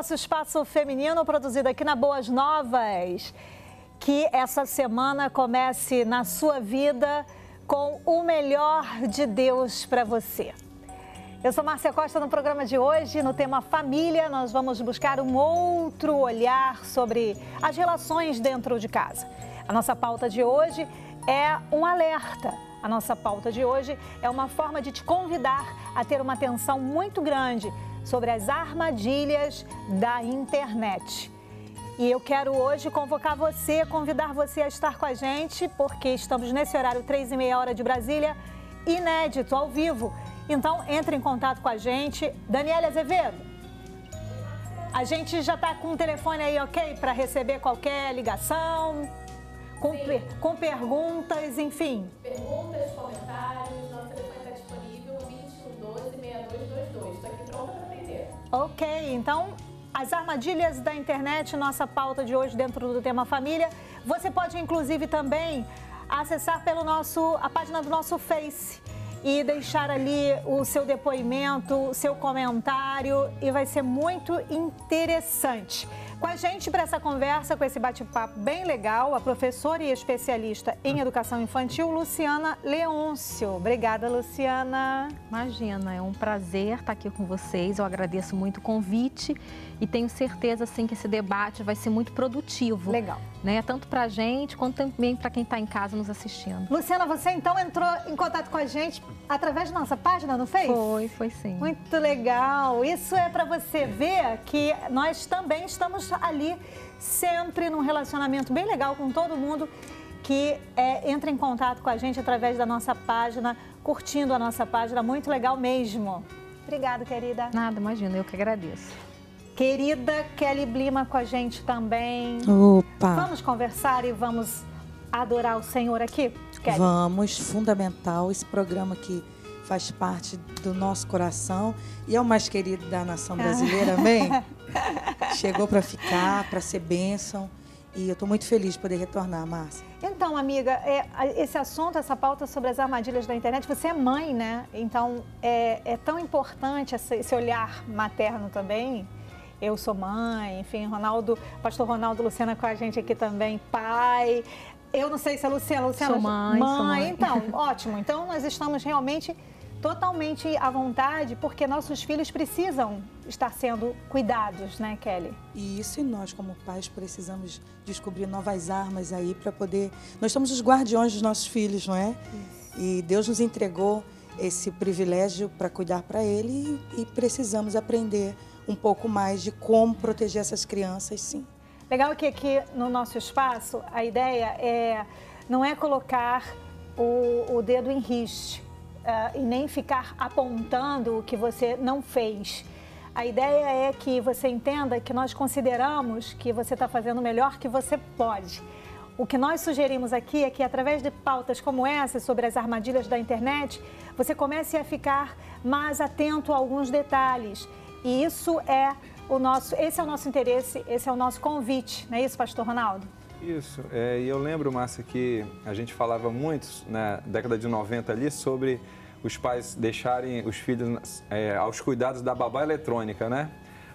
Nosso Espaço Feminino, produzido aqui na Boas Novas. Que essa semana comece na sua vida com o melhor de Deus para você. Eu sou Márcia Costa no programa de hoje, no tema família, nós vamos buscar um outro olhar sobre as relações dentro de casa. A nossa pauta de hoje é um alerta. A nossa pauta de hoje é uma forma de te convidar a ter uma atenção muito grande sobre as armadilhas da internet. E eu quero hoje convocar você, convidar você a estar com a gente, porque estamos nesse horário, três e meia hora de Brasília, inédito, ao vivo. Então, entre em contato com a gente. Daniela Azevedo, a gente já está com o telefone aí, ok? Para receber qualquer ligação, com, per com perguntas, enfim. Perguntas, comentários, Ok, então as armadilhas da internet, nossa pauta de hoje dentro do tema família. Você pode inclusive também acessar pelo nosso a página do nosso Face e deixar ali o seu depoimento, o seu comentário e vai ser muito interessante. Com a gente para essa conversa, com esse bate-papo bem legal, a professora e especialista em educação infantil, Luciana Leôncio. Obrigada, Luciana. Imagina, é um prazer estar aqui com vocês. Eu agradeço muito o convite e tenho certeza assim que esse debate vai ser muito produtivo. Legal. Né? Tanto para a gente quanto também para quem está em casa nos assistindo. Luciana, você então entrou em contato com a gente através da nossa página no Face? Foi, foi sim. Muito legal. Isso é para você ver que nós também estamos ali sempre num relacionamento bem legal com todo mundo que é, entra em contato com a gente através da nossa página, curtindo a nossa página. Muito legal mesmo. Obrigada, querida. Nada, imagina, eu que agradeço. Querida Kelly Blima com a gente também. Opa! Vamos conversar e vamos adorar o Senhor aqui? Kelly? Vamos, fundamental. Esse programa que faz parte do nosso coração e é o mais querido da nação brasileira, amém? Chegou para ficar, para ser bênção. E eu estou muito feliz de poder retornar, Márcia. Então, amiga, é, esse assunto, essa pauta sobre as armadilhas da internet, você é mãe, né? Então, é, é tão importante esse, esse olhar materno também eu sou mãe, enfim, Ronaldo, pastor Ronaldo Luciana com a gente aqui também, pai. Eu não sei se a Luciana, Luciana. Sou mãe, mãe, sou mãe. então, ótimo. Então nós estamos realmente totalmente à vontade, porque nossos filhos precisam estar sendo cuidados, né, Kelly? E isso e nós, como pais, precisamos descobrir novas armas aí para poder. Nós somos os guardiões dos nossos filhos, não é? Isso. E Deus nos entregou esse privilégio para cuidar para ele e, e precisamos aprender um pouco mais de como proteger essas crianças, sim. Legal que aqui no nosso espaço a ideia é não é colocar o, o dedo em riste uh, e nem ficar apontando o que você não fez. A ideia é que você entenda que nós consideramos que você está fazendo o melhor que você pode. O que nós sugerimos aqui é que, através de pautas como essa sobre as armadilhas da internet, você comece a ficar mais atento a alguns detalhes e isso é o nosso, esse é o nosso interesse, esse é o nosso convite, não é isso, pastor Ronaldo? Isso, é, e eu lembro, Márcia, que a gente falava muito na década de 90 ali sobre os pais deixarem os filhos é, aos cuidados da babá eletrônica, né?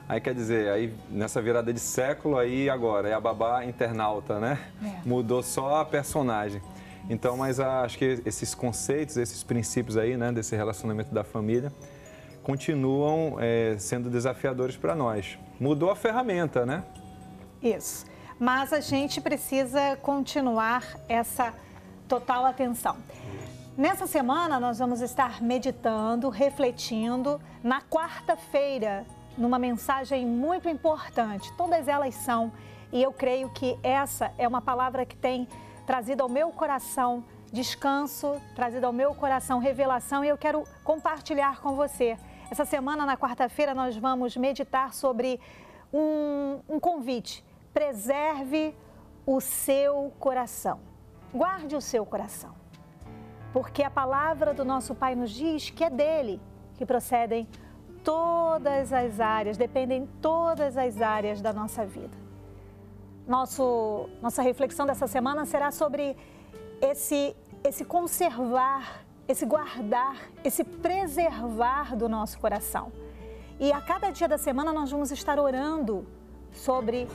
Aí quer dizer, aí nessa virada de século aí agora é a babá internauta, né? É. Mudou só a personagem. Então, mas a, acho que esses conceitos, esses princípios aí, né, desse relacionamento da família, continuam é, sendo desafiadores para nós. Mudou a ferramenta, né? Isso. Mas a gente precisa continuar essa total atenção. Nessa semana, nós vamos estar meditando, refletindo na quarta-feira, numa mensagem muito importante. Todas elas são, e eu creio que essa é uma palavra que tem trazido ao meu coração descanso trazido ao meu coração, revelação, e eu quero compartilhar com você. Essa semana, na quarta-feira, nós vamos meditar sobre um, um convite. Preserve o seu coração. Guarde o seu coração. Porque a palavra do nosso Pai nos diz que é dele que procedem todas as áreas, dependem todas as áreas da nossa vida. Nosso, nossa reflexão dessa semana será sobre esse, esse conservar, esse guardar, esse preservar do nosso coração. E a cada dia da semana nós vamos estar orando sobre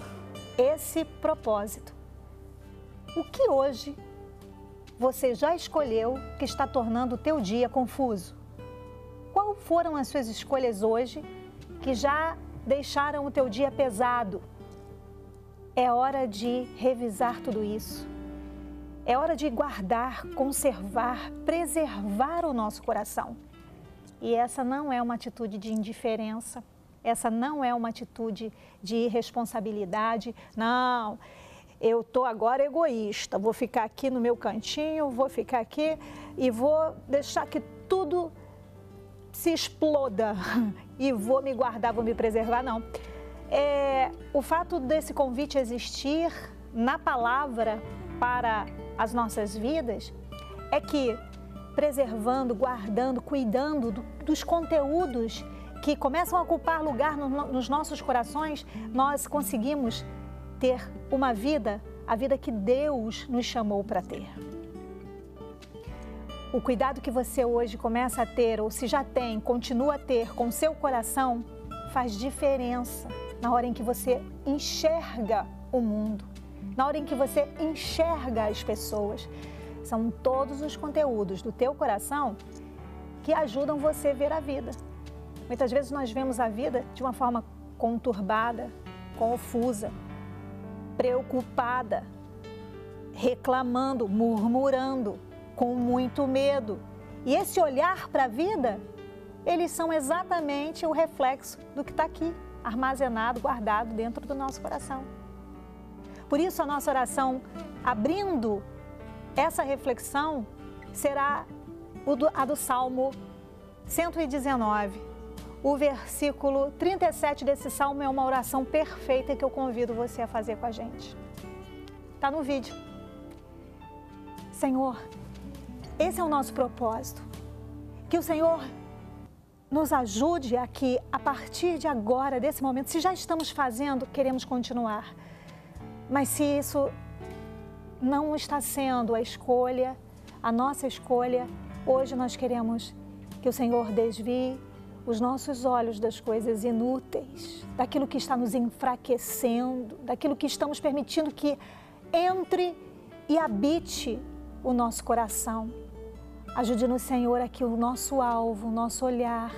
esse propósito. O que hoje você já escolheu que está tornando o teu dia confuso? Qual foram as suas escolhas hoje que já deixaram o teu dia pesado? É hora de revisar tudo isso. É hora de guardar, conservar, preservar o nosso coração. E essa não é uma atitude de indiferença, essa não é uma atitude de irresponsabilidade. Não, eu estou agora egoísta, vou ficar aqui no meu cantinho, vou ficar aqui e vou deixar que tudo se exploda e vou me guardar, vou me preservar. Não. É, o fato desse convite existir na palavra para as nossas vidas é que preservando, guardando, cuidando do, dos conteúdos que começam a ocupar lugar no, nos nossos corações, nós conseguimos ter uma vida, a vida que Deus nos chamou para ter. O cuidado que você hoje começa a ter, ou se já tem, continua a ter com seu coração, faz diferença na hora em que você enxerga o mundo, na hora em que você enxerga as pessoas. São todos os conteúdos do teu coração que ajudam você a ver a vida. Muitas vezes nós vemos a vida de uma forma conturbada, confusa, preocupada, reclamando, murmurando, com muito medo. E esse olhar para a vida, eles são exatamente o reflexo do que está aqui, armazenado, guardado dentro do nosso coração. Por isso, a nossa oração, abrindo essa reflexão, será a do Salmo 119. O versículo 37 desse salmo é uma oração perfeita que eu convido você a fazer com a gente. Está no vídeo. Senhor, esse é o nosso propósito. Que o Senhor nos ajude a que, a partir de agora, desse momento, se já estamos fazendo, queremos continuar. Mas se isso não está sendo a escolha, a nossa escolha, hoje nós queremos que o Senhor desvie os nossos olhos das coisas inúteis, daquilo que está nos enfraquecendo, daquilo que estamos permitindo que entre e habite o nosso coração. Ajude-nos, Senhor, a que o nosso alvo, o nosso olhar,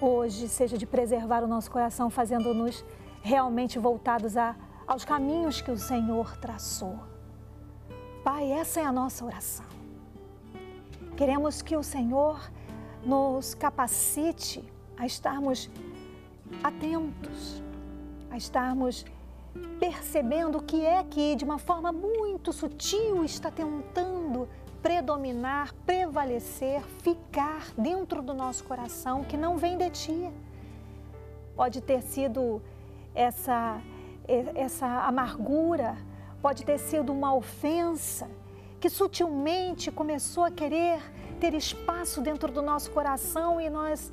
hoje seja de preservar o nosso coração, fazendo-nos realmente voltados a, aos caminhos que o Senhor traçou. Pai, essa é a nossa oração. Queremos que o Senhor nos capacite a estarmos atentos, a estarmos percebendo o que é que, de uma forma muito sutil, está tentando predominar, prevalecer, ficar dentro do nosso coração que não vem de ti. Pode ter sido essa, essa amargura, pode ter sido uma ofensa que sutilmente começou a querer ter espaço dentro do nosso coração e nós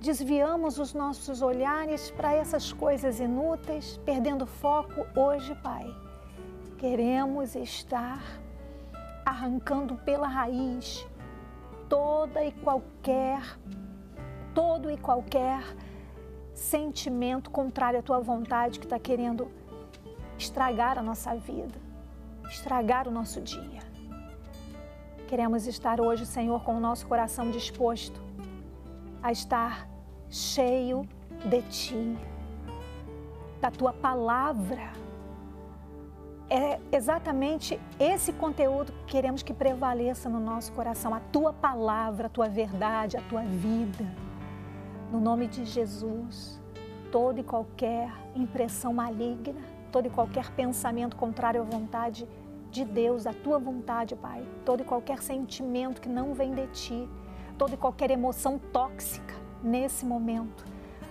desviamos os nossos olhares para essas coisas inúteis, perdendo foco hoje, Pai. Queremos estar arrancando pela raiz toda e qualquer, todo e qualquer sentimento contrário à tua vontade que está querendo estragar a nossa vida, estragar o nosso dia. Queremos estar hoje, Senhor, com o nosso coração disposto a estar cheio de Ti, da Tua palavra é exatamente esse conteúdo que queremos que prevaleça no nosso coração, a tua palavra, a tua verdade, a tua vida. No nome de Jesus, toda e qualquer impressão maligna, todo e qualquer pensamento contrário à vontade de Deus, da tua vontade, Pai. Todo e qualquer sentimento que não vem de ti, toda e qualquer emoção tóxica nesse momento.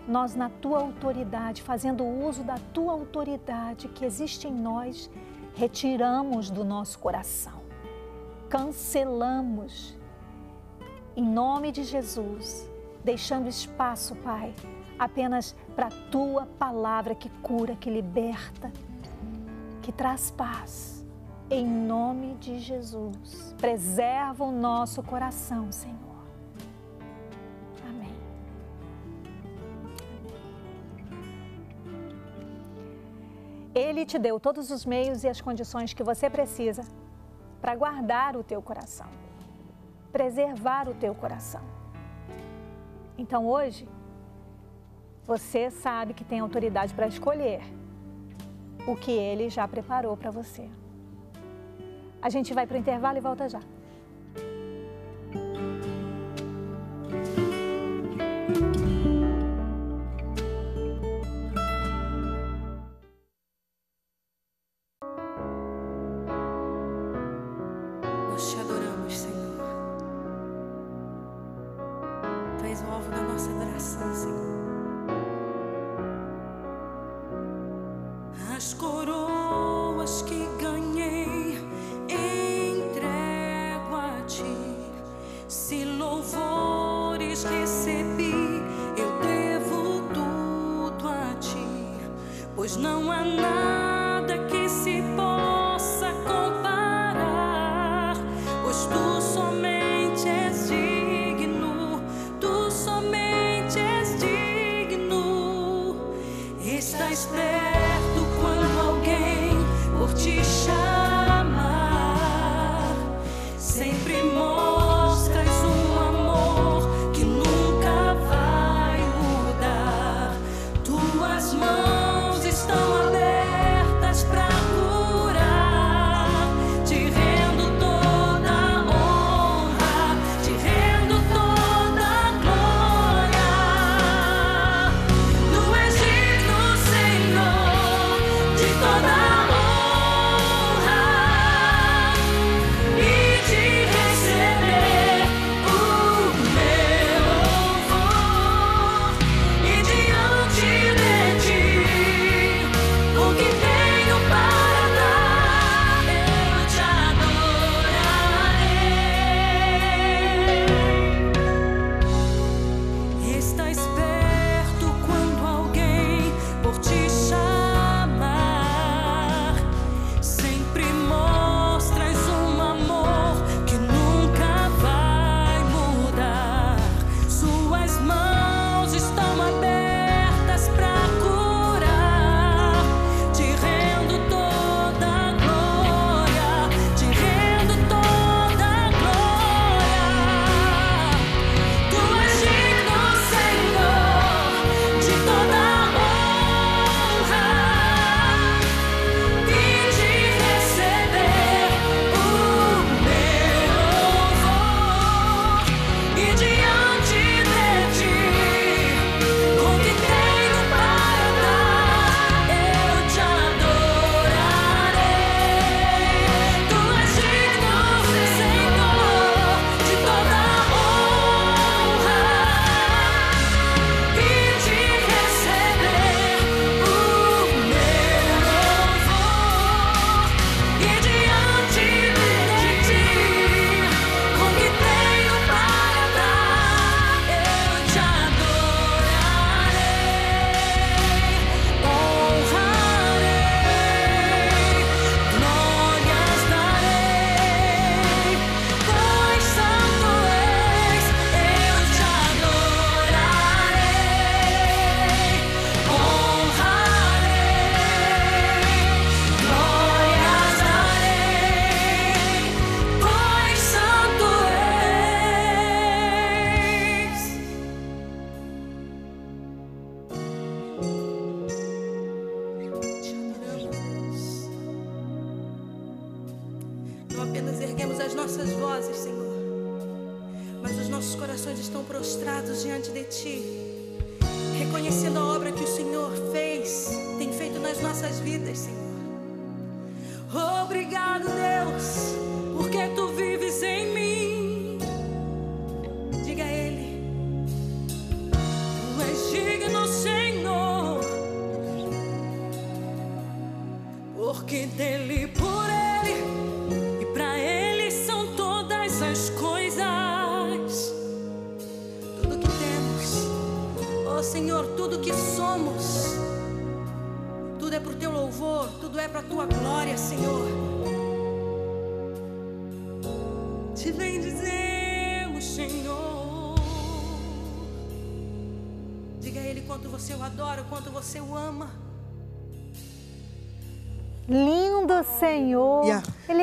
Nós, na tua autoridade, fazendo uso da tua autoridade que existe em nós, retiramos do nosso coração, cancelamos, em nome de Jesus, deixando espaço, Pai, apenas para a tua palavra que cura, que liberta, que traz paz. Em nome de Jesus, preserva o nosso coração, Senhor. Amém. Ele te deu todos os meios e as condições que você precisa para guardar o teu coração, preservar o teu coração. Então hoje, você sabe que tem autoridade para escolher o que ele já preparou para você. A gente vai para o intervalo e volta já. Apenas erguemos as nossas vozes, Senhor, mas os nossos corações estão prostrados diante de Ti, reconhecendo a obra que o Senhor fez, tem feito nas nossas vidas, Senhor. Obrigado, Deus, porque tu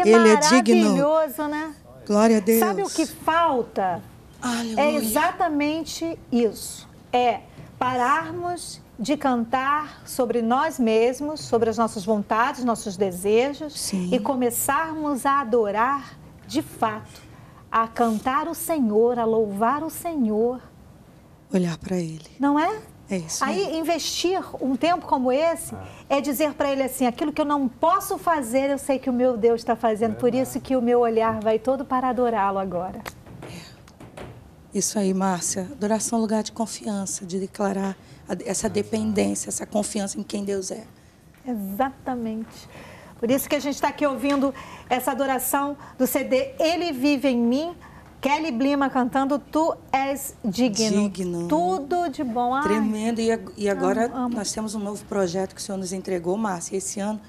Ele é Ele é digno. maravilhoso, né? Glória a Deus. Sabe o que falta? Aleluia. É exatamente isso. É pararmos de cantar sobre nós mesmos, sobre as nossas vontades, nossos desejos Sim. e começarmos a adorar de fato, a cantar o Senhor, a louvar o Senhor, Olhar para Ele. não é? É isso. Aí, investir um tempo como esse é dizer para ele assim: aquilo que eu não posso fazer, eu sei que o meu Deus está fazendo, por isso que o meu olhar vai todo para adorá-lo agora. Isso aí, Márcia. Adoração é um lugar de confiança, de declarar essa dependência, essa confiança em quem Deus é. Exatamente. Por isso que a gente está aqui ouvindo essa adoração do CD Ele Vive em Mim. Kelly Blima cantando Tu És Digno. Digno. Tudo de bom. Ai, Tremendo. E, e agora amo, amo. nós temos um novo projeto que o Senhor nos entregou, Márcia. Esse ano,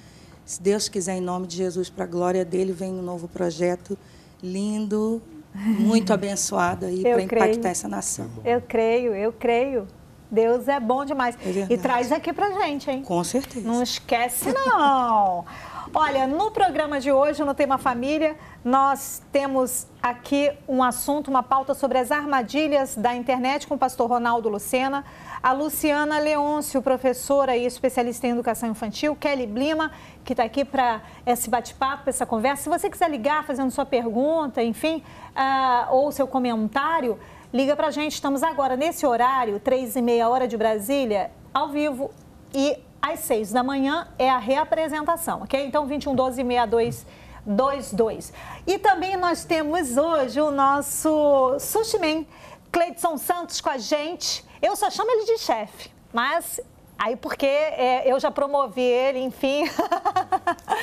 se Deus quiser, em nome de Jesus, para a glória dele, vem um novo projeto lindo, muito abençoado aí para impactar essa nação. Eu creio, eu creio. Deus é bom demais. É e traz aqui pra gente, hein? Com certeza. Não esquece, não. Olha, no programa de hoje, no tema família, nós temos aqui um assunto, uma pauta sobre as armadilhas da internet com o pastor Ronaldo Lucena, a Luciana Leôncio, professora e especialista em educação infantil, Kelly Blima, que está aqui para esse bate-papo, essa conversa. Se você quiser ligar fazendo sua pergunta, enfim, ah, ou seu comentário, liga para a gente. Estamos agora nesse horário, três e meia hora de Brasília, ao vivo e às seis da manhã é a reapresentação, ok? Então, 21 12 62 22. E também nós temos hoje o nosso Sushi Man, Cleidson Santos com a gente. Eu só chamo ele de chefe, mas aí porque é, eu já promovi ele, enfim.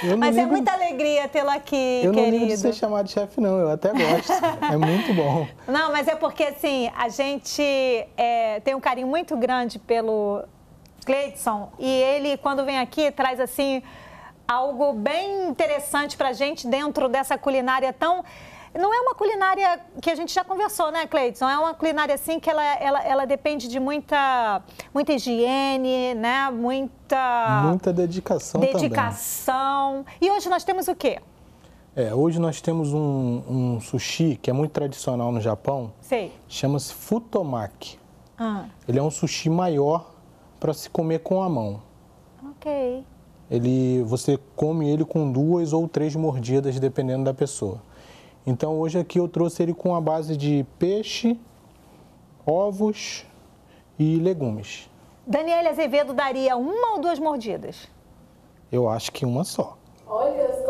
Eu mas é ligo- muita alegria tê-lo aqui, Eu não ligo querido. de ser chamado de chefe, não. Eu até gosto. é muito bom. Não, mas é porque assim, a gente é, tem um carinho muito grande pelo Cleidson e ele, quando vem aqui, traz assim algo bem interessante pra gente dentro dessa culinária tão. Não é uma culinária que a gente já conversou, né, Cleidson? É uma culinária assim que ela, ela, ela depende de muita, muita higiene, né? Muita Muita dedicação, também. dedicação. E hoje nós temos o quê? É, hoje nós temos um, um sushi que é muito tradicional no Japão. Sei. Chama-se futomaki. Ah, Ele é um sushi maior para se comer com a mão. ok. Ele, você come ele com duas ou três mordidas, dependendo da pessoa. Então hoje aqui eu trouxe ele com a base de peixe, ovos e legumes. Daniela Azevedo daria uma ou duas mordidas? Eu acho que uma só. Olha só!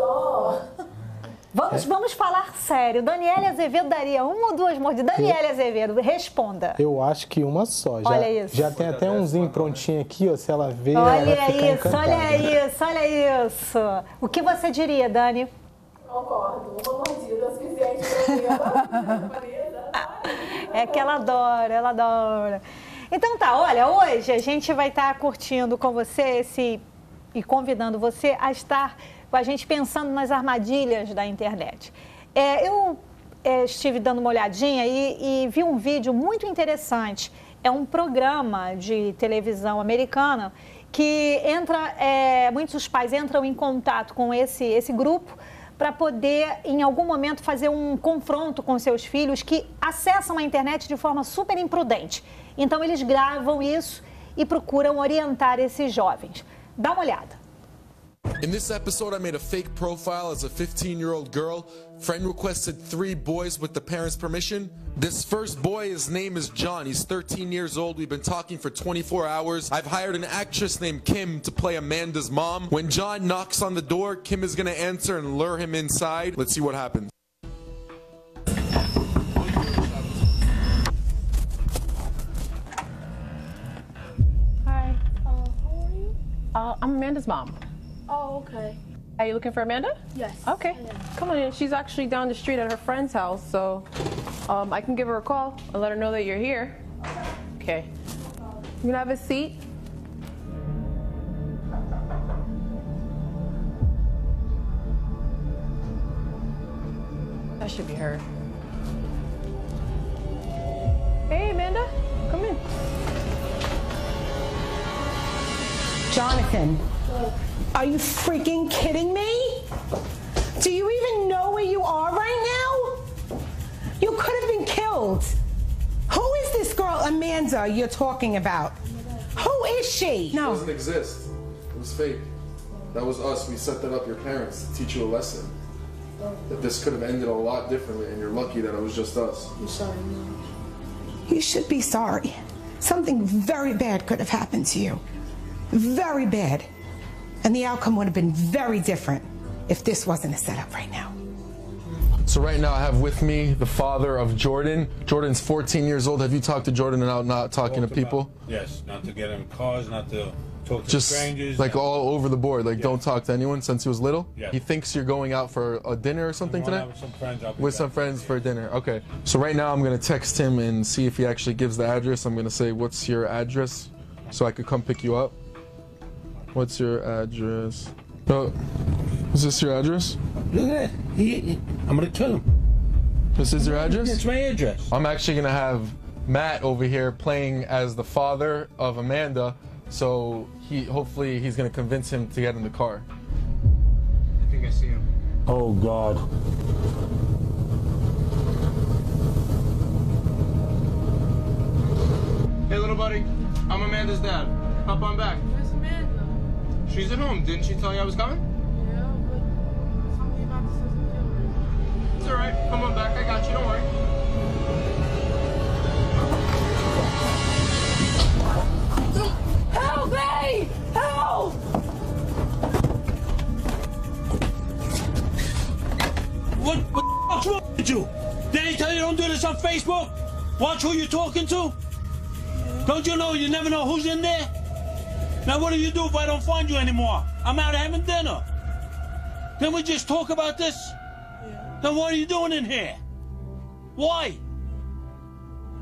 Vamos, É. vamos falar sério. Daniela Azevedo daria uma ou duas mordidas? Daniela Azevedo, responda. Eu acho que uma só. Já, Olha isso. Já tem até umzinho prontinho aqui, ó. Se ela ela Olha vai ficar isso, encantada. olha isso, olha isso. O que você diria, Dani? Concordo, uma mordida é suficiente pra mim. É que ela adora, ela adora. Então tá, olha, hoje a gente vai estar curtindo com você esse e convidando você a estar com a gente pensando nas armadilhas da internet. É, eu é, estive dando uma olhadinha e, e vi um vídeo muito interessante. É um programa de televisão americana que entra, é, muitos pais entram em contato com esse, esse grupo para poder, em algum momento, fazer um confronto com seus filhos que acessam a internet de forma super imprudente. Então, eles gravam isso e procuram orientar esses jovens. Dá uma olhada. In this episode, I made a fake profile as a 15 year old girl. Friend requested three boys with the parents' permission. This first boy, his name is John. He's 13 years old. We've been talking for 24 hours. I've hired an actress named Kim to play Amanda's mom. When John knocks on the door, Kim is gonna answer and lure him inside. Let's see what happens. Hi. Uh, how are you? Uh, I'm Amanda's mom. Oh, okay. Are you looking for Amanda? Yes. Okay. Come on in. She's actually down the street at her friend's house, so um, I can give her a call and let her know that you're here. Okay. You can have a seat. That should be her. Hey, Amanda. Come in. Jonathan, are you freaking kidding me? Do you even know where you are right now? You could have been killed. Who is this girl, Amanda, you're talking about? Who is she? It doesn't exist. It was fake. That was us. We set that up your parents to teach you a lesson. That this could have ended a lot differently, and you're lucky that it was just us. I'm sorry, You should be sorry. Something very bad could have happened to you. Very bad. And the outcome would have been very different if this wasn't a setup right now. So right now I have with me the father of Jordan. Jordan's 14 years old. Have you talked to Jordan about not talking to people? Yes, not to get in cars, not to talk to Just strangers. like all over the board. Like don't talk to anyone since he was little. Yes. He thinks you're going out for a dinner or something I'm going today. out with some friends. I'll be With back. some friends for dinner. Okay. So right now I'm gonna text him and see if he actually gives the address. I'm gonna say, "What's your address?" So I could come pick you up. What's your address? No. Is this your address? Look at that. He, he- I'm gonna kill him. This is your address? It's my address. I'm actually gonna have Matt over here playing as the father of Amanda. So he hopefully he's gonna convince him to get in the car. I think I see him. Oh God. Hey, little buddy. I'm Amanda's dad. Hop on back. Where's Amanda? She's at home. Didn't she tell you I was coming? Yeah, but something about this doesn't feel right. It's all right. Come on back. I got you. Don't worry. Help me! Help! What, what the fuck's wrong with you? Did they tell you don't do this on Facebook? Watch who you're talking to? Don't you know you never know who's in there? Now what do you do if I don't find you anymore? I'm out having dinner. Then we just talk about this? Then what are you doing in here? Why?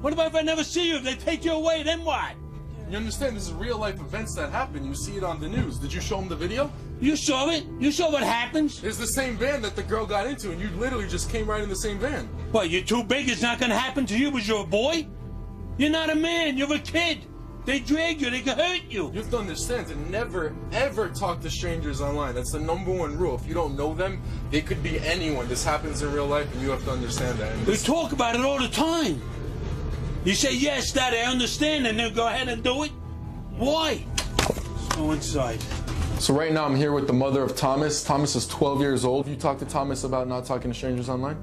What about if I never see you? If they take you away, then what? You understand this is real life events that happen. You see it on the news. Did you show him the video? You saw it. You saw what happens. It's the same van that the girl got into, and you literally just came right in the same van. What, you're too big, it's not gonna happen to you because you're a boy? You're not a man, you're a kid. They drag you, they can hurt you. You have to understand to never, ever talk to strangers online. That's the number one rule. If you don't know them, they could be anyone. This happens in real life, and you have to understand that. And We talk about it all the time. You say, yes, Daddy, I understand, and then go ahead and do it? Why? Let's go inside. So right now I'm here with the mother of Thomas. Thomas is 12 years old. You talked to Thomas about not talking to strangers online?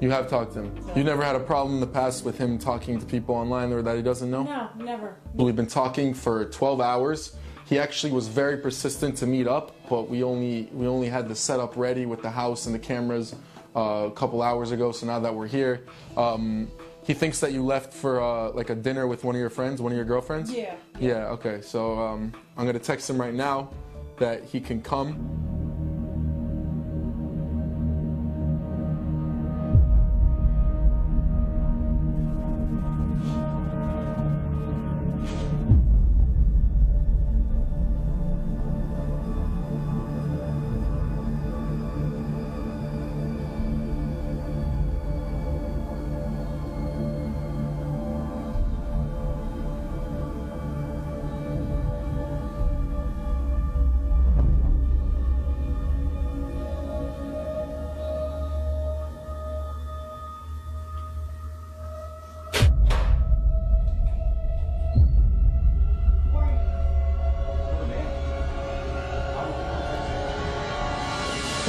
You have talked to him. You never had a problem in the past with him talking to people online or that he doesn't know? No, never. We've been talking for 12 hours. He actually was very persistent to meet up, but we only we only had the setup ready with the house and the cameras uh, a couple hours ago. So now that we're here, um, he thinks that you left for uh, like a dinner with one of your friends, one of your girlfriends. Yeah. Yeah. Okay. So um, I'm gonna text him right now that he can come.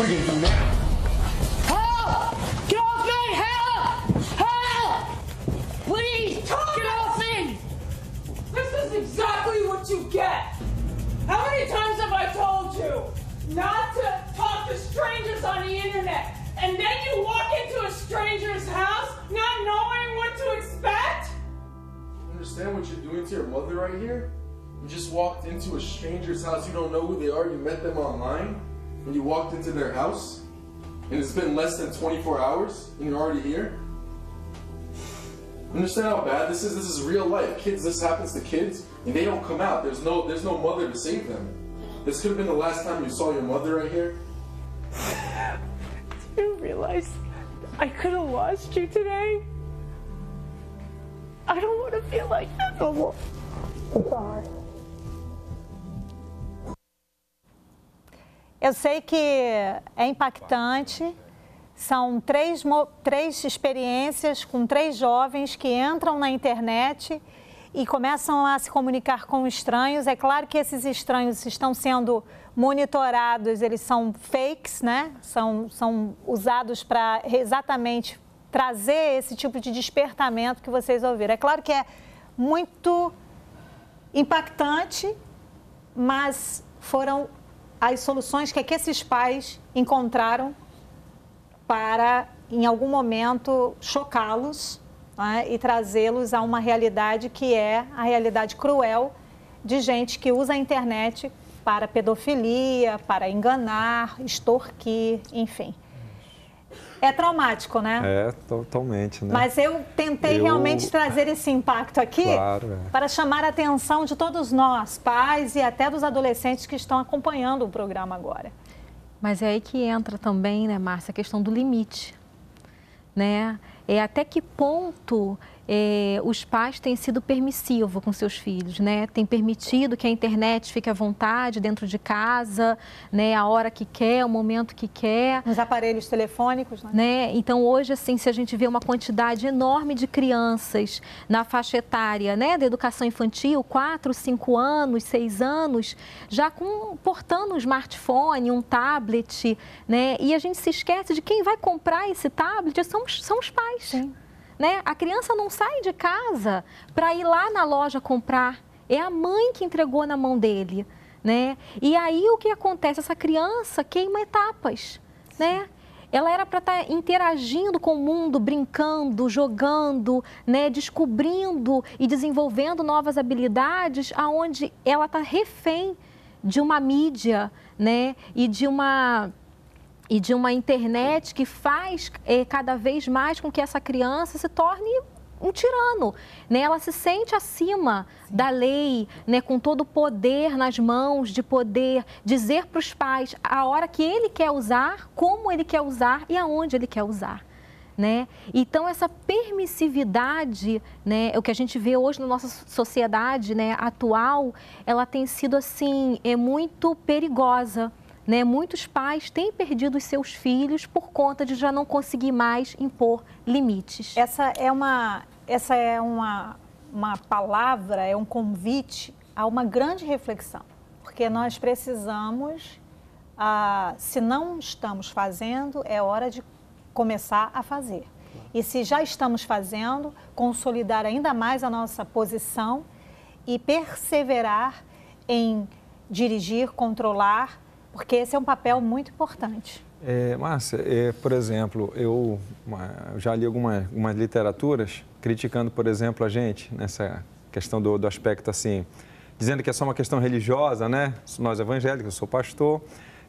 Are gonna do now? Help! Get off me! Help! Help! Please! Get off me! This is exactly what you get. How many times have I told you not to talk to strangers on the internet? And then you walk into a stranger's house not knowing what to expect? You understand what you're doing to your mother right here? You just walked into a stranger's house. You don't know who they are. You met them online. And you walked into their house. And it's been less than 24 hours. And you're already here. Understand how bad this is? This is real life. Kids, this happens to kids, and they don't come out. There's no, there's no mother to save them. This could have been the last time you saw your mother right here. Do you realize I could have lost you today? I don't want to feel like that no more. I'm sorry. Eu sei que é impactante. São três, três experiências com três jovens que entram na internet e começam a se comunicar com estranhos. É claro que esses estranhos estão sendo monitorados, eles são fakes, né? São, são usados para exatamente trazer esse tipo de despertamento que vocês ouviram. É claro que é muito impactante, mas foram as soluções que, é que esses pais encontraram para, em algum momento, chocá-los né, e trazê-los a uma realidade que é a realidade cruel de gente que usa a internet para pedofilia, para enganar, extorquir, enfim. É traumático, né? É, totalmente, né? Mas eu tentei Eu- realmente trazer esse impacto aqui Claro, é. para chamar a atenção de todos nós, pais e até dos adolescentes que estão acompanhando o programa agora. Mas é aí que entra também, né, Márcia, a questão do limite, né? É até que ponto é, os pais têm sido permissivos com seus filhos, né? Tem permitido que a internet fique à vontade dentro de casa, né? A hora que quer, o momento que quer. Nos aparelhos telefônicos, né? né? Então hoje assim, se a gente vê uma quantidade enorme de crianças na faixa etária, né, da educação infantil, 4, 5 anos, 6 anos, já com portando um smartphone, um tablet, né? E a gente se esquece de quem vai comprar esse tablet são, são os pais. Né? A criança não sai de casa para ir lá na loja comprar. É a mãe que entregou na mão dele. Né? E aí o que acontece? Essa criança queima etapas. Né? Ela era para estar interagindo com o mundo, brincando, jogando, né? descobrindo e desenvolvendo novas habilidades, aonde ela está refém de uma mídia né? e de uma e de uma internet que faz eh, cada vez mais com que essa criança se torne um tirano, né? Ela se sente acima da lei, né? Com todo o poder nas mãos de poder dizer para os pais a hora que ele quer usar, como ele quer usar e aonde ele quer usar. Né? Então essa permissividade, né, o que a gente vê hoje na nossa sociedade, né, atual, ela tem sido assim é muito perigosa, né? Muitos pais têm perdido os seus filhos por conta de já não conseguir mais impor limites. Essa é uma, essa é uma, uma palavra, é um convite a uma grande reflexão, porque nós precisamos, ah, se não estamos fazendo, é hora de começar a fazer. E se já estamos fazendo, consolidar ainda mais a nossa posição e perseverar em dirigir, controlar, porque esse é um papel muito importante. É, Márcia, é, por exemplo, eu já li algumas, algumas literaturas criticando, por exemplo, a gente nessa questão do, do aspecto assim, dizendo que é só uma questão religiosa, né? Nós evangélicos, eu sou pastor,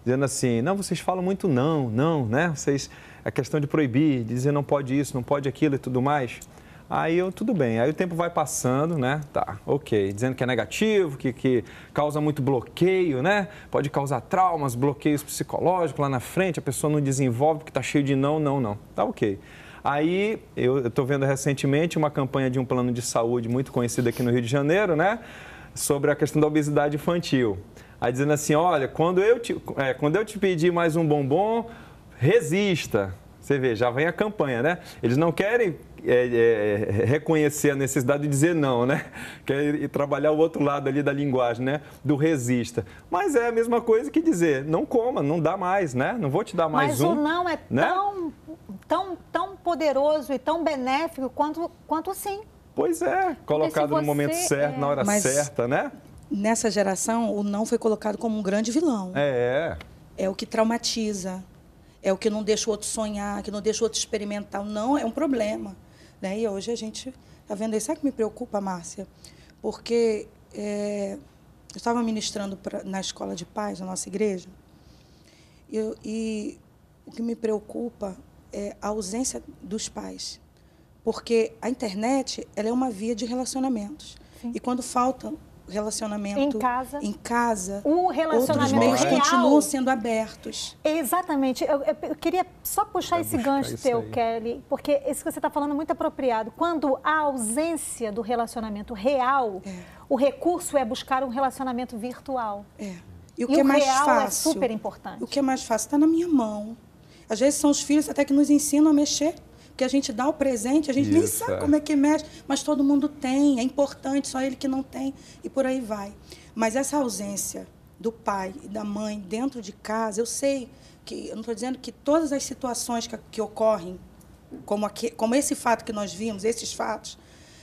dizendo assim, não, vocês falam muito não, não, né? Vocês, a questão de proibir, dizer não pode isso, não pode aquilo e tudo mais. Aí eu, tudo bem, aí o tempo vai passando, né? Tá, ok. Dizendo que é negativo, que, que causa muito bloqueio, né? Pode causar traumas, bloqueios psicológicos lá na frente, a pessoa não desenvolve porque tá cheio de não, não, não. Tá ok. Aí eu estou vendo recentemente uma campanha de um plano de saúde muito conhecido aqui no Rio de Janeiro, né? Sobre a questão da obesidade infantil. Aí dizendo assim, olha, quando eu te, é, quando eu te pedir mais um bombom, resista. Você vê, já vem a campanha, né? Eles não querem é, é, reconhecer a necessidade de dizer não, né? Querem trabalhar o outro lado ali da linguagem, né? Do resista. Mas é a mesma coisa que dizer, não coma, não dá mais, né? Não vou te dar mais Mas um. Mas o não é né? tão, tão, tão poderoso e tão benéfico quanto, quanto sim. Pois é, colocado no momento certo, é... na hora Mas certa, né? Nessa geração, o não foi colocado como um grande vilão. É. É o que traumatiza é o que não deixa o outro sonhar, que não deixa o outro experimentar. Não, é um problema. Né? E hoje a gente está vendo isso. Sabe o que me preocupa, Márcia? Porque é, eu estava ministrando pra, na escola de paz, na nossa igreja, e, e o que me preocupa é a ausência dos pais. Porque a internet ela é uma via de relacionamentos. Sim. E quando falta relacionamento em casa, em casa o relacionamento outros meios real, continuam sendo abertos. Exatamente. Eu, eu, eu queria só puxar esse gancho teu, aí. Kelly, porque isso que você está falando é muito apropriado. Quando há ausência do relacionamento real, é. o recurso é buscar um relacionamento virtual. É. E o que e é mais real fácil? É super importante. O que é mais fácil está na minha mão. Às vezes são os filhos até que nos ensinam a mexer porque a gente dá o presente, a gente Isso, nem sabe é. como é que mexe, mas todo mundo tem, é importante, só ele que não tem, e por aí vai. Mas essa ausência do pai e da mãe dentro de casa, eu sei que, eu não estou dizendo que todas as situações que, que ocorrem, como, aqui, como esse fato que nós vimos, esses fatos,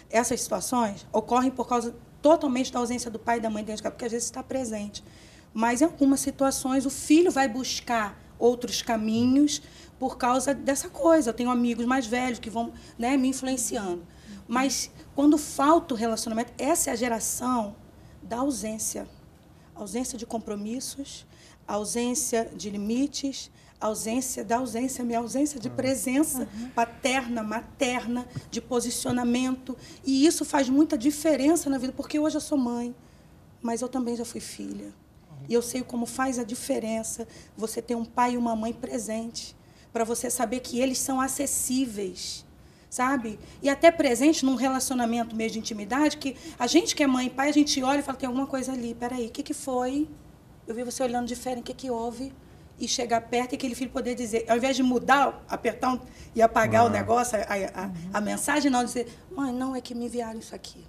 essas situações, ocorrem por causa totalmente da ausência do pai e da mãe dentro de casa, porque às vezes está presente. Mas em algumas situações, o filho vai buscar outros caminhos por causa dessa coisa. Eu tenho amigos mais velhos que vão né, me influenciando. Mas quando falta o relacionamento, essa é a geração da ausência. Ausência de compromissos, ausência de limites, ausência da ausência, minha ausência de presença uhum. paterna, materna, de posicionamento. E isso faz muita diferença na vida, porque hoje eu sou mãe, mas eu também já fui filha. E eu sei como faz a diferença você ter um pai e uma mãe presente para você saber que eles são acessíveis, sabe? E até presente num relacionamento mesmo de intimidade, que a gente que é mãe e pai, a gente olha e fala, tem alguma coisa ali, peraí, o que, que foi? Eu vi você olhando diferente, o que, que houve? E chegar perto e aquele filho poder dizer, ao invés de mudar, apertar um, e apagar ah. o negócio, a, a, a, a mensagem, não dizer, mãe, não é que me enviaram isso aqui.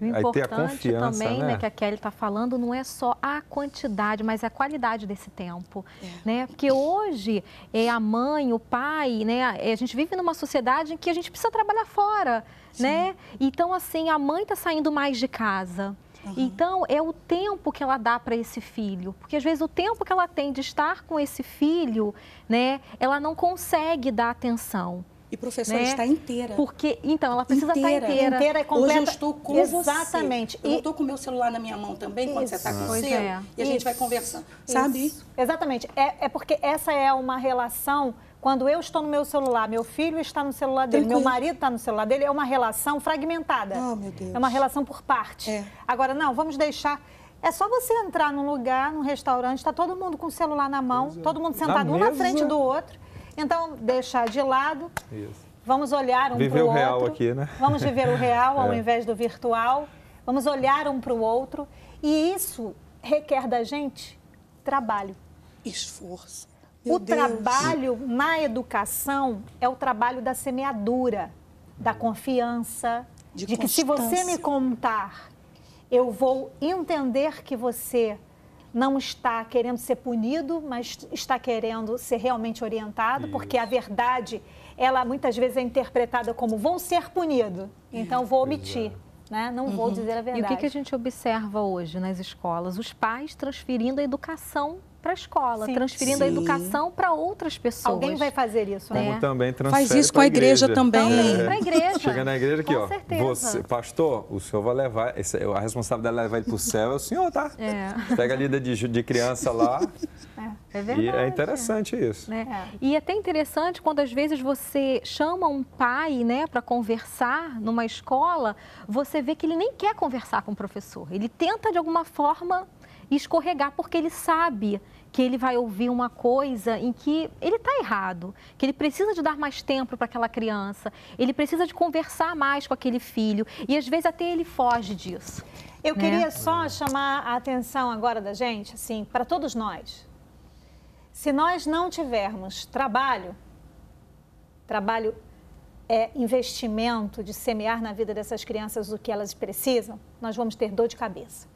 O importante também, né? né? que a Kelly está falando, não é só a quantidade, mas a qualidade desse tempo, é. né? Porque hoje é a mãe, o pai, né? A gente vive numa sociedade em que a gente precisa trabalhar fora, Sim. né? Então assim, a mãe está saindo mais de casa. Uhum. Então, é o tempo que ela dá para esse filho. Porque, às vezes, o tempo que ela tem de estar com esse filho, né, ela não consegue dar atenção. E professora né? está inteira. Porque, então, ela precisa inteira. estar inteira. Inteira é completa. Hoje eu estou com Exatamente. você. Eu e... estou com o meu celular na minha mão também, Isso. quando você está com o seu. É. E a Isso. gente vai conversando. Sabe? Isso. Exatamente. É, é porque essa é uma relação quando eu estou no meu celular, meu filho está no celular dele, Tranquilo. meu marido está no celular dele, é uma relação fragmentada. Oh, meu Deus. É uma relação por parte. É. Agora, não, vamos deixar. É só você entrar num lugar, num restaurante, está todo mundo com o celular na mão, é. todo mundo sentado na um mesa. na frente do outro. Então, deixar de lado. Isso. Vamos olhar um para o outro. Viver o real aqui, né? Vamos viver o real é. ao invés do virtual. Vamos olhar um para o outro. E isso requer da gente trabalho. Esforço. Meu o Deus. trabalho na educação é o trabalho da semeadura, da confiança, de, de que se você me contar, eu vou entender que você não está querendo ser punido, mas está querendo ser realmente orientado, Isso. porque a verdade ela muitas vezes é interpretada como vou ser punido, então vou omitir. Né? Não uhum. vou dizer a verdade. E o que, que a gente observa hoje nas escolas? Os pais transferindo a educação para a escola, Sim. transferindo Sim. a educação para outras pessoas. Alguém vai fazer isso, Como né? também transfere Faz isso com a igreja, igreja também. Também é. para a igreja. Chega na igreja aqui, com ó. Certeza. Você, pastor, o senhor vai levar, a responsabilidade de levar ele para o céu é o senhor, tá? É. Pega a líder de, de criança lá. É, é verdade. E é interessante isso. Né? É. E é até interessante quando às vezes você chama um pai, né, para conversar numa escola, você vê que ele nem quer conversar com o professor. Ele tenta de alguma forma escorregar porque ele sabe que ele vai ouvir uma coisa em que ele está errado, que ele precisa de dar mais tempo para aquela criança, ele precisa de conversar mais com aquele filho e às vezes até ele foge disso. Eu né? queria só chamar a atenção agora da gente, assim, para todos nós. Se nós não tivermos trabalho, trabalho é investimento de semear na vida dessas crianças o que elas precisam, nós vamos ter dor de cabeça.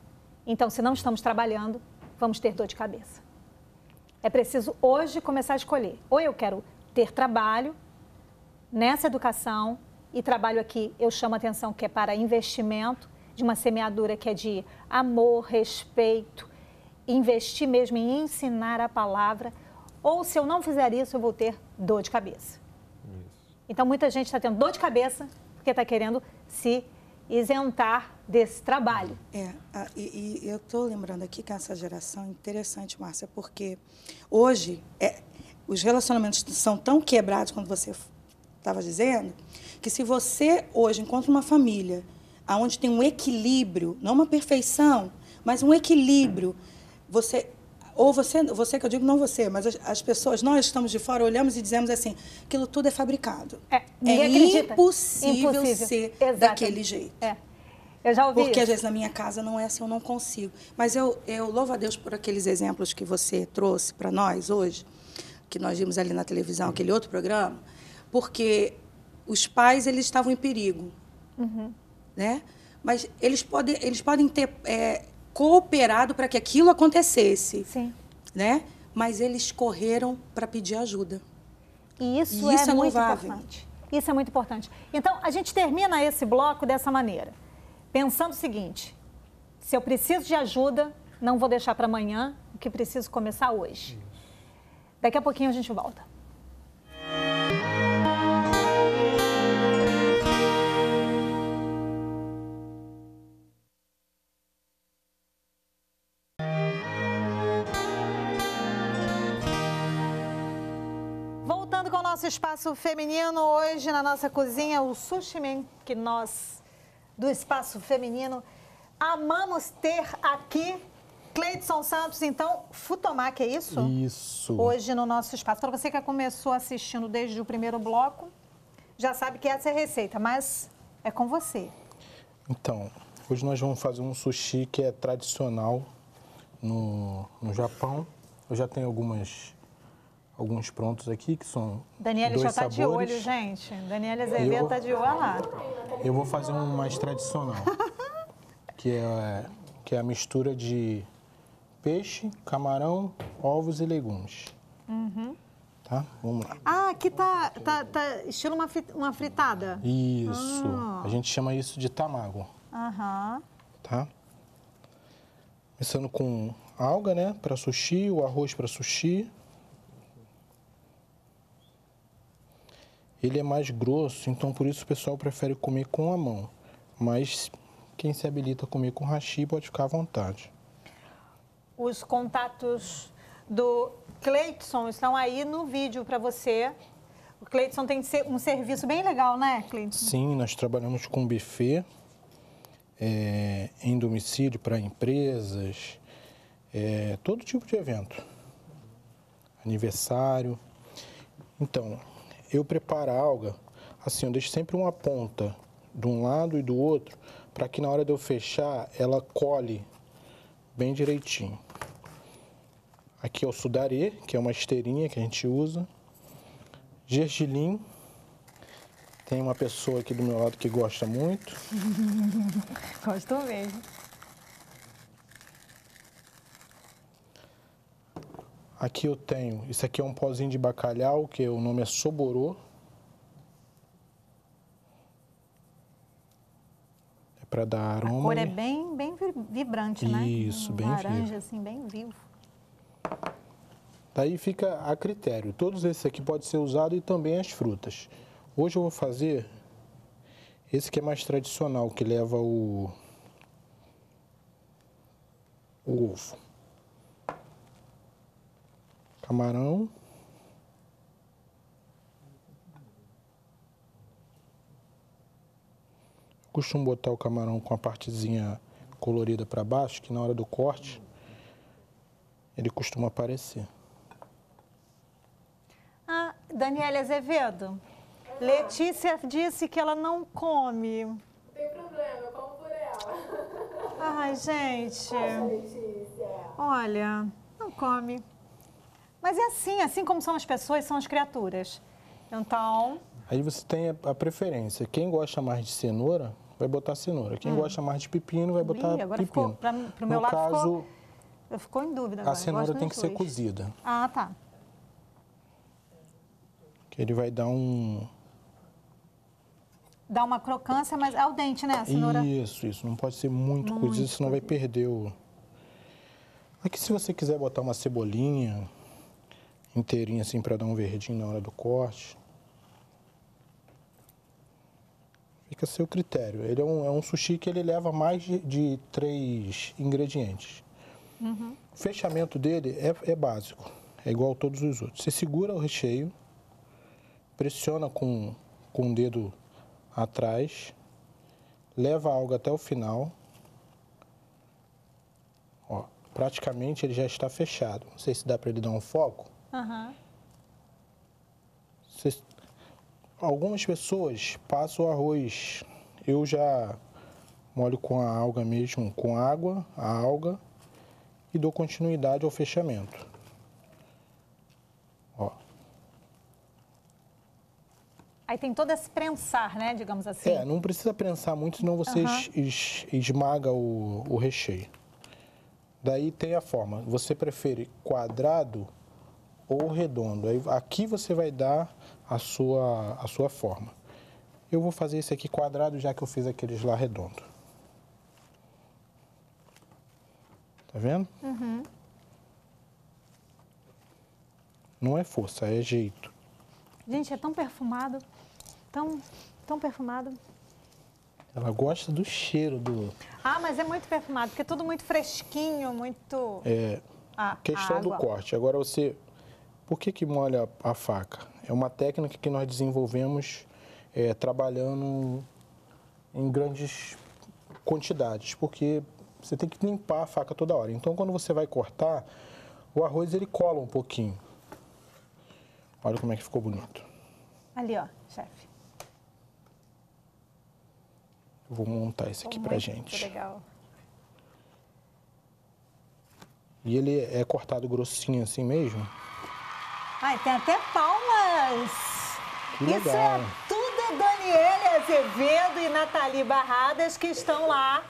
Então, se não estamos trabalhando, vamos ter dor de cabeça. É preciso hoje começar a escolher. Ou eu quero ter trabalho nessa educação e trabalho aqui, eu chamo a atenção que é para investimento, de uma semeadura que é de amor, respeito, investir mesmo em ensinar a palavra. Ou se eu não fizer isso, eu vou ter dor de cabeça. Então, muita gente está tendo dor de cabeça porque está querendo se isentar desse trabalho. É, e, e eu estou lembrando aqui que essa geração é interessante, Márcia, porque hoje é, os relacionamentos são tão quebrados, como você estava dizendo, que se você hoje encontra uma família onde tem um equilíbrio, não uma perfeição, mas um equilíbrio, você ou você, você que eu digo não você, mas as, as, pessoas, nós estamos de fora, olhamos e dizemos assim, aquilo tudo é fabricado. É, é impossível, impossível, ser Exatamente. daquele jeito. É. Eu já ouvi Porque isso. às vezes na minha casa não é assim, eu não consigo. Mas eu, eu louvo a Deus por aqueles exemplos que você trouxe para nós hoje, que nós vimos ali na televisão, aquele outro programa, porque os pais eles estavam em perigo, uhum. né? Mas eles podem, eles podem ter é, cooperado para que aquilo acontecesse. Sim. Né? Mas eles correram para pedir ajuda. E isso, e isso é, é, muito importante. Isso é muito importante. Então, a gente termina esse bloco dessa maneira, pensando o seguinte: se eu preciso de ajuda, não vou deixar para amanhã o que preciso começar hoje. Daqui a pouquinho a gente volta. Nosso espaço feminino hoje na nossa cozinha, o Sushi Man, que nós do espaço feminino amamos ter aqui. Cleidson Santos, então, Futomac, é isso? Isso. Hoje no nosso espaço. Para você que começou assistindo desde o primeiro bloco, já sabe que essa é a receita, mas é com você. Então, hoje nós vamos fazer um sushi que é tradicional no, no Japão. Eu já tenho algumas alguns prontos aqui, que são Daniela já está de olho, gente. Daniela Azevedo está de olho lá. Eu vou fazer um mais tradicional, que é, que é a mistura de peixe, camarão, ovos e legumes. Uhum. Tá? Vamos lá. Ah, aqui tá, tá, tá estilo uma, uma fritada. Isso. Ah. A gente chama isso de tamago. Aham. Tá? Começando com alga, né, para sushi, o arroz para sushi. Ele é mais grosso, então por isso o pessoal prefere comer com a mão. Mas quem se habilita a comer com hashi pode ficar à vontade. Os contatos do Cleidson estão aí no vídeo para você. O Cleidson tem um serviço bem legal, né, Cleidson? Sim, nós trabalhamos com buffet é, em domicílio para empresas, é, todo tipo de evento. Aniversário. Então, eu preparo a alga, assim, eu deixo sempre uma ponta de um lado e do outro, para que na hora de eu fechar, ela cole bem direitinho. Aqui é o sudarê, que é uma esteirinha que a gente usa. Gergelim. Tem uma pessoa aqui do meu lado que gosta muito. Gosto mesmo. Aqui eu tenho, isso aqui é um pozinho de bacalhau, que o nome é soborô. É para dar aroma. A cor é bem, bem vibrante, né? Isso, um bem laranja, vivo. assim, bem vivo. Daí fica a critério. Todos esses aqui podem ser usados e também as frutas. Hoje eu vou fazer esse que é mais tradicional, que leva o, o ovo camarão. Costumo botar o camarão com a partezinha colorida para baixo, que na hora do corte ele costuma aparecer. Ah, Daniela Azevedo, Letícia disse que ela não come. Não tem problema, eu como por ela. Ai, gente. Olha, não come. Mas é assim, assim como são as pessoas, são as criaturas. Então, Aí você tem a, preferência. Quem gosta mais de cenoura, vai botar cenoura. Quem Hum. gosta mais de pepino, vai botar Ih, agora pepino. ficou, pra, pro meu no lado caso, ficou, eu ficou em dúvida agora. a cenoura tem que ser dois. cozida. Ah, tá. Que ele vai dar um... Dá uma crocância, mas é o dente, né, a cenoura? Isso, isso. Não pode ser muito, Muito cozido, senão vai perder o... Aqui se você quiser botar uma cebolinha inteirinha assim para dar um verdinho na hora do corte. Fica a seu critério. Ele é um, é um sushi que ele leva mais de, de três ingredientes. Uhum. O fechamento dele é, é básico, é igual a todos os outros. Você segura o recheio, pressiona com, com o dedo atrás, leva a alga até o final. Ó, praticamente ele já está fechado. Não sei se dá para ele dar um foco. Aham. Vocês- Algumas pessoas passam o arroz. Eu já molho com a alga mesmo, com água, a alga, e dou continuidade ao fechamento. Ó, Aí tem todo esse prensar, né, digamos assim. É, não precisa prensar muito, senão você es- es- esmaga o, o recheio. Daí tem a forma. Você prefere quadrado ou redondo? Aí, aqui você vai dar a sua, a sua forma. Eu vou fazer esse aqui quadrado, já que eu fiz aqueles lá redondo. Tá vendo? Uhum. Não é força, é jeito. Gente, é tão perfumado. Tão, tão perfumado. Ela gosta do cheiro do. Ah, mas é muito perfumado, porque é tudo muito fresquinho, muito... É, Ah, questão do corte. Agora você. Por que, que molha a faca? É uma técnica que nós desenvolvemos é, trabalhando em grandes quantidades, porque você tem que limpar a faca toda hora. Então, quando você vai cortar, o arroz ele cola um pouquinho. Olha como é que ficou bonito. Ali, ó, chefe. Vou montar esse aqui Ficou pra gente. legal. E ele é cortado grossinho assim mesmo. Ai, tem até palmas. Que Isso legal. é tudo Daniele Azevedo e Nathalie Barradas que estão lá.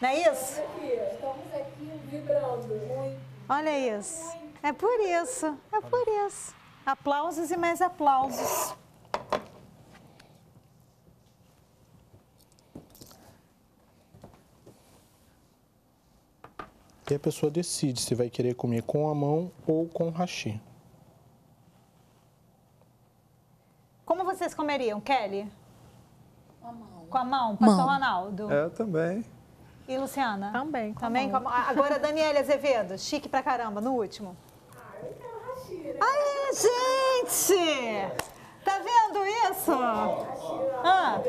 Não é isso? Estamos aqui vibrando muito. Olha isso. É por isso, é por isso. Aplausos e mais aplausos. E a pessoa decide se vai querer comer com a mão ou com hashi. Como vocês comeriam, Kelly? Com a mão. Com a mão, pastor Mão. Ronaldo? É, Eu também. E Luciana? Também. Também? Com a mão. Agora, Daniela Azevedo, chique pra caramba, no último. Ai, gente! Tá vendo isso? Ah,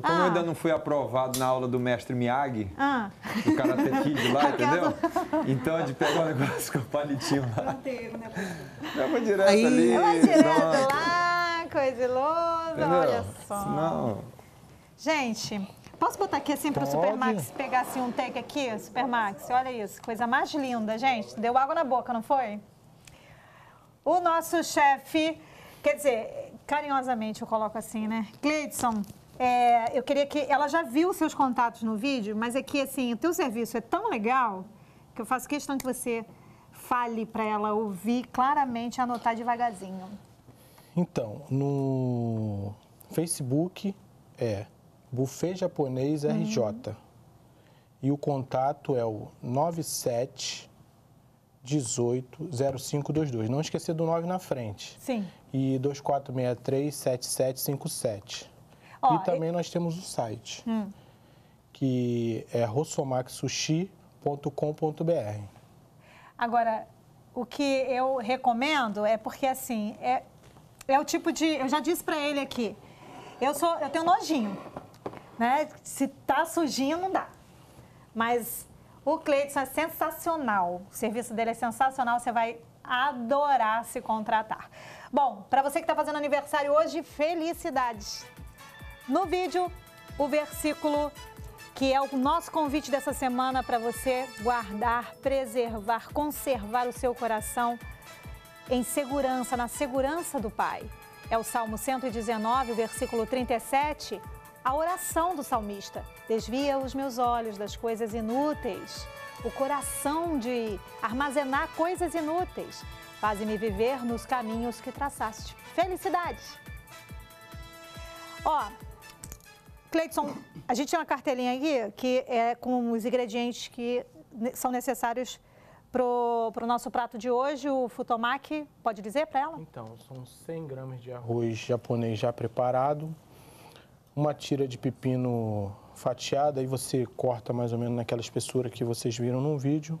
Como eu ainda não fui aprovado na aula do mestre Miyagi, ah. do Karate Kid lá, entendeu? Então, de pegar o negócio com o palitinho lá. Eu vou direto Aí. ali. Vai direto pronto. lá, coisa Entendeu? olha só. Senão, Gente, posso botar aqui assim pro Pode. Supermax pegar assim um take aqui? Supermax, olha isso, coisa mais linda, gente. Deu água na boca, não foi? O nosso chefe, quer dizer, carinhosamente eu coloco assim, né? Cleidson, é, eu queria que. Ela já viu os seus contatos no vídeo, mas é que assim, o teu serviço é tão legal que eu faço questão que você fale para ela ouvir claramente e anotar devagarzinho. Então, no Facebook é Buffet Japonês RJ. E o contato é o 97 18 0522. Não esquecer do 9 na frente. Sim. E 2463 7757. Ó, e também nós temos o site, Hum. que é rossomaxsushi.com.br. Agora, o que eu recomendo é porque assim, é, é o tipo de. Eu já disse pra ele aqui, eu sou, eu tenho nojinho. Né? Se tá sujinho, não dá. Mas o Cleidson é sensacional. O serviço dele é sensacional, você vai adorar se contratar. Bom, para você que está fazendo aniversário hoje, felicidades. No vídeo, o versículo que é o nosso convite dessa semana para você guardar, preservar, conservar o seu coração em segurança, na segurança do Pai. É o Salmo 119, versículo 37, a oração do salmista. Desvia os meus olhos das coisas inúteis, o coração de armazenar coisas inúteis. Faze-me viver nos caminhos que traçaste. Felicidades! Ó, Cleiton, a gente tem uma cartelinha aqui que é com os ingredientes que são necessários para o nosso prato de hoje, o futomaki. Pode dizer para ela? Então, são 100 gramas de arroz japonês já preparado, uma tira de pepino fatiada, aí você corta mais ou menos naquela espessura que vocês viram no vídeo.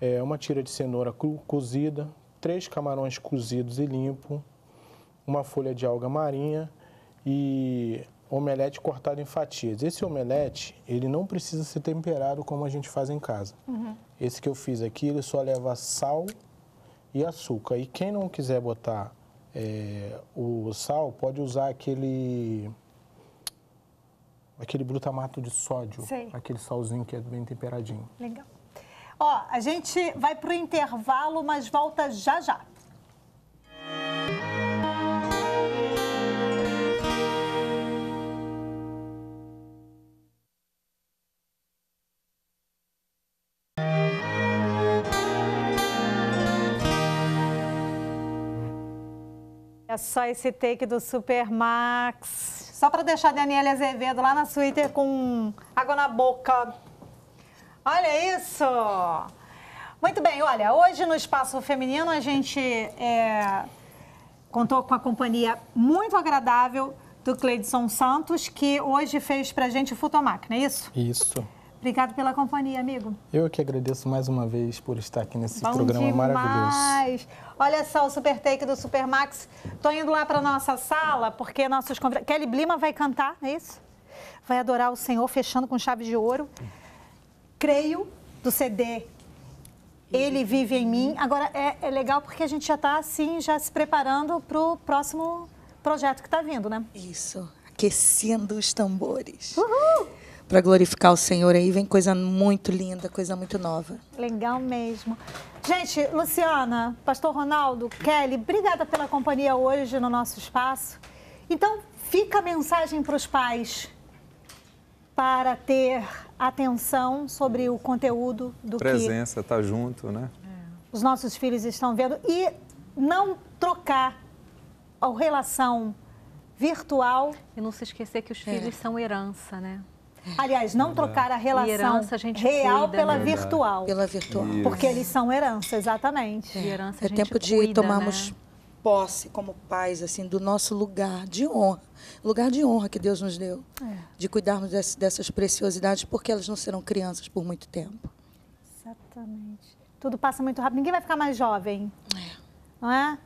É, uma tira de cenoura cozida, três camarões cozidos e limpo, uma folha de alga marinha e omelete cortado em fatias. Esse omelete, ele não precisa ser temperado como a gente faz em casa. Esse que eu fiz aqui, ele só leva sal e açúcar. E quem não quiser botar é, o sal, pode usar aquele aquele glutamato de sódio, Sei. aquele salzinho que é bem temperadinho. Legal. Ó, a gente vai para o intervalo, mas volta já já. É só esse take do Supermax. Só para deixar a Daniela Azevedo lá na Twitter com água na boca. Olha isso! Muito bem, olha, hoje no Espaço Feminino a gente é, contou com a companhia muito agradável do Cleidson Santos, que hoje fez pra gente o Futomac, não é isso? Isso. Obrigado pela companhia, amigo. Eu que agradeço mais uma vez por estar aqui nesse Bom programa maravilhoso. Olha só o super take do Supermax. Tô indo lá para nossa sala porque nossos convidados. Kelly Blima vai cantar, é isso? Vai adorar o Senhor fechando com chave de ouro. Creio do CD. Ele vive em mim. Agora é, é legal porque a gente já está assim, já se preparando para o próximo projeto que está vindo, né? Isso, aquecendo os tambores. Uhul! Para glorificar o Senhor aí, vem coisa muito linda, coisa muito nova. Legal mesmo. Gente, Luciana, Pastor Ronaldo, Kelly, obrigada pela companhia hoje no nosso espaço. Então, fica a mensagem para os pais para ter atenção sobre o conteúdo do que Presença, tá junto, né? os nossos filhos estão vendo e não trocar a relação virtual. E não se esquecer que os É. filhos são herança, né? Aliás, não trocar a relação herança a gente real cuida, pela né? virtual. Pela virtual. Isso. Porque eles são herança, exatamente. E herança a É gente tempo de cuida, tomarmos né? posse como pais, assim, do nosso lugar de honra. Lugar de honra que Deus nos deu. É. De cuidarmos dess- dessas preciosidades, porque elas não serão crianças por muito tempo. Exatamente. Tudo passa muito rápido. Ninguém vai ficar mais jovem. Não é?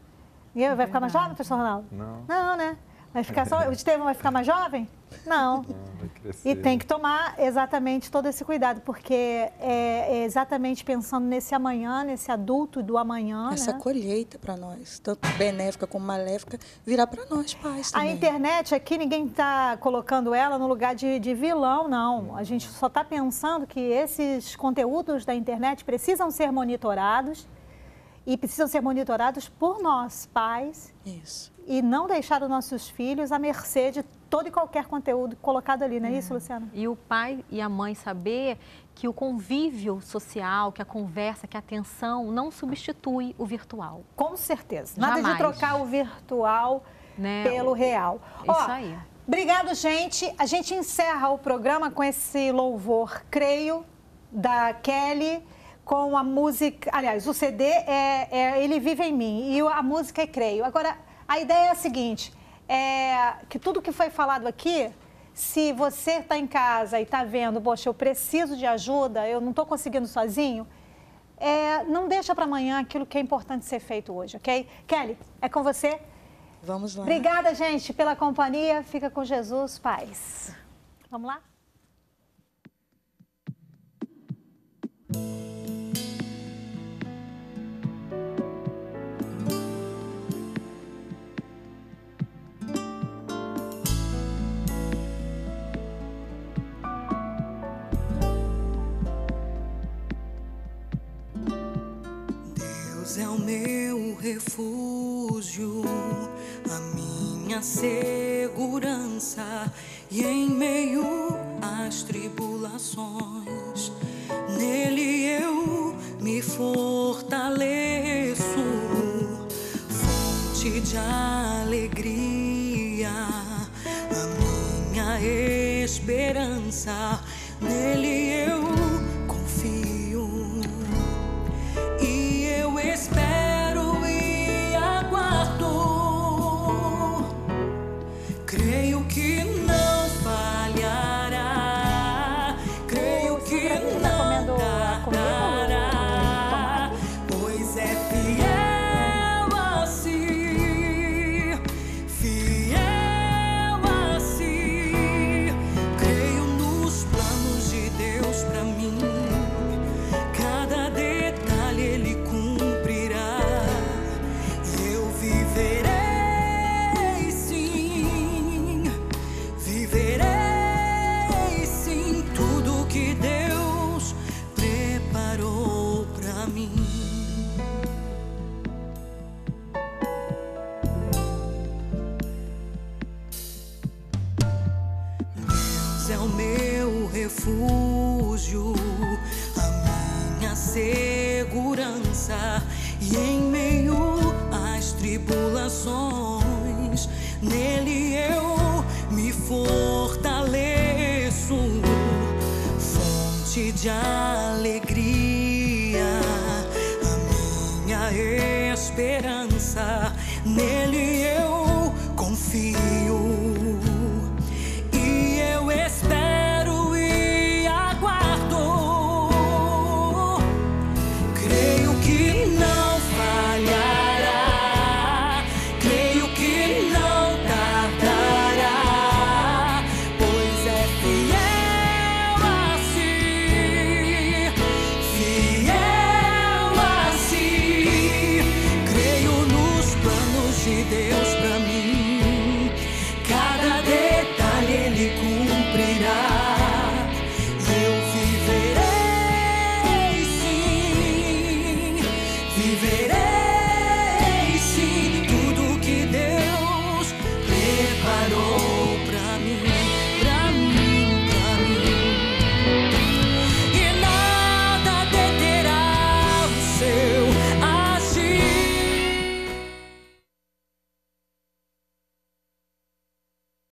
Ninguém vai ficar mais jovem, professor Ronaldo? Não. Não, né? Vai ficar só. O Estevão vai ficar mais jovem? Não. E tem que tomar exatamente todo esse cuidado, porque é, é exatamente pensando nesse amanhã, nesse adulto do amanhã. Essa né? colheita para nós, tanto benéfica como maléfica, virá para nós, pais. A Também. internet aqui, ninguém está colocando ela no lugar de, de vilão, não. A gente só está pensando que esses conteúdos da internet precisam ser monitorados e precisam ser monitorados por nós, pais, Isso. E não deixar os nossos filhos à mercê de todo e qualquer conteúdo colocado ali, não é isso, Luciana? E o pai e a mãe saber que o convívio social, que a conversa, que a atenção não substitui o virtual. Com certeza. Nada de Jamais. trocar o virtual Né? pelo real. Isso Ó, aí. Obrigado, gente. A gente encerra o programa com esse louvor, creio, da Kelly, com a música. Aliás, o CD é, é Ele Vive em Mim e a música é Creio. Agora, a ideia é a seguinte: é que tudo que foi falado aqui. Se você está em casa e está vendo, poxa, eu preciso de ajuda, eu não estou conseguindo sozinho, é, não deixa para amanhã aquilo que é importante ser feito hoje, ok? Kelly, é com você. Vamos lá. Obrigada, gente, pela companhia. Fica com Jesus, paz. Vamos lá? É o meu refúgio, a minha segurança, e em meio às tribulações, nele eu me fortaleço, fonte de alegria, a minha esperança, nele